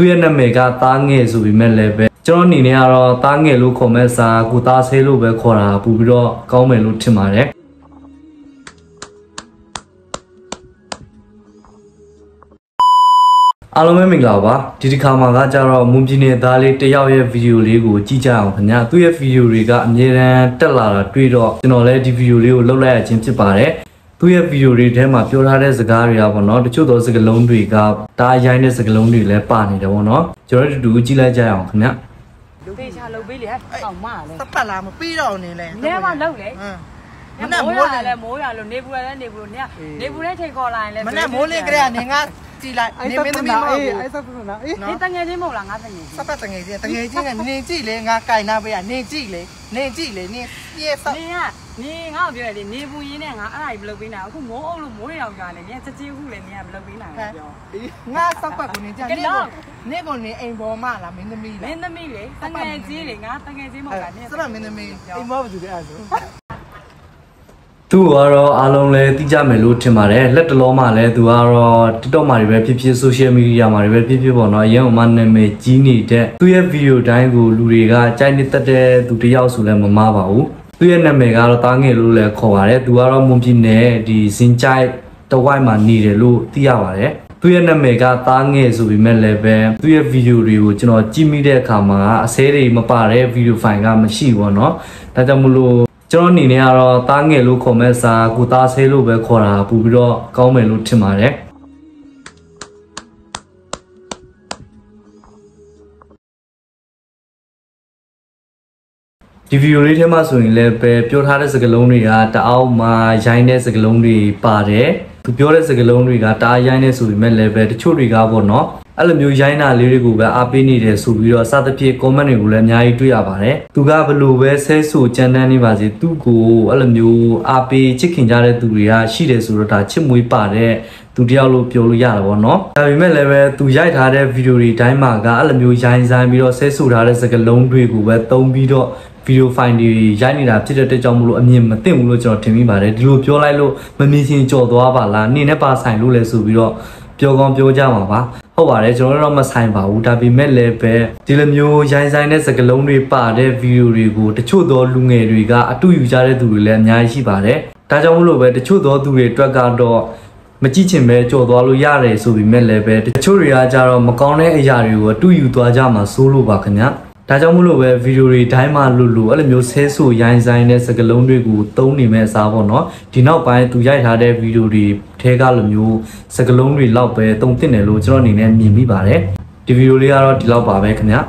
သူ့ရဲ့နာမည်ကသားငယ်ဆိုပေမဲ့လည်းပဲကျွန်တော်အနေနဲ့ကတော့သားငယ်လို့ခေါ်မဲ့စာကိုသားဆဲလို့ပဲခေါ်တာပူပြီးတော့ကောင်းမယ်လို့ထင်ပါတယ်အားလုံးပဲမင်္ဂလာပါဒီတစ်ခါမှာကကြတော့မွန်ပြည်နယ်သားလေးတယောက်ရဲ့ဗီဒီယိုလေးကိုကြည့်ကြအောင်ခင်ဗျာသူ့ရဲ့ဗီဒီယိုတွေကအမြဲတမ်းတက်လာတာတွေ့တော့ကျွန်တော်လည်းဒီဗီဒီယိုလေးကိုလုပ်လိုက်ရခြင်းဖြစ်ပါတယ် သူ့ရဲ့ဗီဒီယိုတွေထဲမှာပြောထားတဲ့စကားတွေကပေါ့နော်တချို့သောစကားလုံးတွေကဒါရိုင်းတဲ့စကားလုံးတွေလည်းပါနေတယ်ပေါ့နော်ကျွန်တော်တို့အတူတူကြည့်လိုက်ကြရအောင်ခင်ဗျာသေချာလုပ်ပေးလေအောင်မလဲသတ်ပတ်လာမပြီးတော့နေလဲနဲမလုပ်လေဟမ်မမနဲ့မိုးမိုးရလေလဲမိုးရလို့နေဘူးလဲနေဘူးနေနေဘူးလဲချိန်ခေါ်လာရင်လဲမနဲ့မိုးလင်းကြရနေငါ ကြည်လိုက်နေမင်းသမီးမဟုတ်ဘူးအဲ့ဆက်ဖနာအေးနေတငယ်ချင်းမဟုတ်လားငါတငယ်ချင်းသတ်ပတ်တငယ်ချင်းတငယ်ချင်းကနေကြည့်လေငါကင်နာပေးရနေကြည့်လေနေကြည့်လေနေပြည့်ဆက်နေကနေငါ့ကိုပြောရတယ်နေဘူးရင်းနဲ့ငါအဲ့ဒါကြီးမလုပ်ပေးနိုင်အခုမိုးအုပ်လို့မိုးရောင်ကြတယ်နေချက်ချင်းခုလေနေကမလုပ်ပေးနိုင်ဘူးပြောငါသတ်ပတ်ကိုနေကြနေကိုနေကိုနေအိမ်ပေါ်မှာလားမင်းသမီးမလားင်းသမီးလေတငယ်ချင်းလေငါတငယ်ချင်းမဟုတ်လားနေစပတ်မင်းသမီးအိမ်မောဘူးတဲ့အဲ့ဆို သူကတော့အားလုံးလည်းသိကြမယ်လို့ထင်ပါတယ်လက်တလုံးမှာလည်းသူကတော့ TikTok မှာတွေပဲဖြစ်ဖြစ် social media မှာတွေပဲဖြစ်ဖြစ်ပေါ့နော်အရင်ကမှနာမည်ကြီးနေတဲ့သူ့ရဲ့ video တိုင်းကိုလူတွေကကြိုက်နေတတ်တဲ့သူတစ်ယောက်ဆိုလည်းမမားပါဘူးသူ့ရဲ့နာမည်ကတော့တားငယ်လို့လည်းခေါ်ပါတယ်သူကတော့မွန်ပြည်နယ်ဒီစင်ကြိုက်တဝိုက်မှာနေတယ်လို့သိရပါတယ်သူ့ရဲ့နာမည်ကသားငယ်ဆိုပေမဲ့လည်းပဲသူ့ရဲ့ဗီဒီယိုတွေကိုကျွန်တော်ကြည့်မိတဲ့အခါမှာအစဲတွေမပါတဲ့ဗီဒီယိုဖိုင်ကမရှိဘူးပေါ့နော်ဒါကြောင့်မလို့ ကျွန်တော်အနေနဲ့ကတော့သားငယ်လို့ခေါ်မဲ့စာကိုသားဆဲလို့ပဲခေါ်တာပူပြီးတော့ကောင်းမယ်လို့ထင်ပါတယ် ဒီဗီဒီယိုလေးထဲမှာဆိုရင်လည်းပဲပြောထားတဲ့စကားလုံးတွေကတအောက်မှာရိုင်းတဲ့စကားလုံးတွေပါတယ်သူပြောတဲ့စကားလုံးတွေကတအားရိုင်းနေဆိုပေမဲ့လည်းပဲတချို့တွေကပေါ့နော်အဲ့လိုမျိုးရိုင်းတာလေးတွေကိုပဲအားပေးနေတယ်ဆိုပြီးတော့စသဖြင့် comment တွေကိုလည်းအများကြီးတွေ့ရပါတယ်သူကဘလို့ပဲဆဲဆူကြမ်းတမ်းနေပါစေသူ့ကိုအဲ့လိုမျိုးအားပေးချစ်ခင်ကြတဲ့သူတွေကရှိတယ်ဆိုတော့ဒါချစ်မွေးပါတဲ့သူတယောက်လို့ပြောလို့ရတာပေါ့နော်ဒါပေမဲ့လည်းပဲသူရိုက်ထားတဲ့ဗီဒီယိုတွေတိုင်းမှာကအဲ့လိုမျိုးရိုင်းဆိုင်ပြီးတော့ဆဲဆူထားတဲ့စကားလုံးတွေကိုပဲသုံးပြီးတော့ ဗီဒီယိုဖိုင်တွေရိုက်နေတာဖြစ်တဲ့အတွက်ကြောင့်မလို့အမြင်မသိဘူးလို့ကျွန်တော်ထင်မိပါတယ်ဒီလိုပြောလိုက်လို့မမြင်ချင်းကြော်သွားပါလားနေနဲ့ပါဆိုင်လို့လဲဆိုပြီးတော့ပြောကောင်းပြောကြမှာပါဟုတ်ပါတယ်ကျွန်တော်တို့တော့မဆိုင်ပါဘူးဒါပေမဲ့လည်းပဲဒီလိုမျိုးရိုင်းဆိုင်တဲ့စကားလုံးတွေပါတဲ့ဗီဒီယိုတွေကိုတချို့သောလူငယ်တွေကအတူယူကြတဲ့သူတွေလည်းအများကြီးရှိပါတယ်ဒါကြောင့်မလို့ပဲတချို့သောသူတွေအတွက်ကတော့မကြည့်ချင်ပဲကြော်သွားလို့ရတယ်ဆိုပေမဲ့လည်းပဲတချို့တွေကကြတော့မကောင်းတဲ့အရာတွေကိုအတူယူသွားကြမှာစိုးလို့ပါခင်ဗျာ ဒါကြောင့်မလို့ပဲဗီဒီယိုတွေတိုင်းမှာလို့လို့အဲ့လိုမျိုးဆဲဆူရိုင်းဆိုင်တဲ့စကားလုံးတွေကိုသုံးနေမဲ့အစားပေါ့နော်ဒီနောက်ပိုင်းသူရိုက်ထားတဲ့ဗီဒီယိုတွေထဲကလိုမျိုးစကားလုံးတွေလောက်ပဲသုံးသင့်တယ်လို့ကျွန်တော်အနေနဲ့မြင်မိပါတယ်ဒီဗီဒီယိုလေးကတော့ဒီလောက်ပါပဲခင်ဗျာ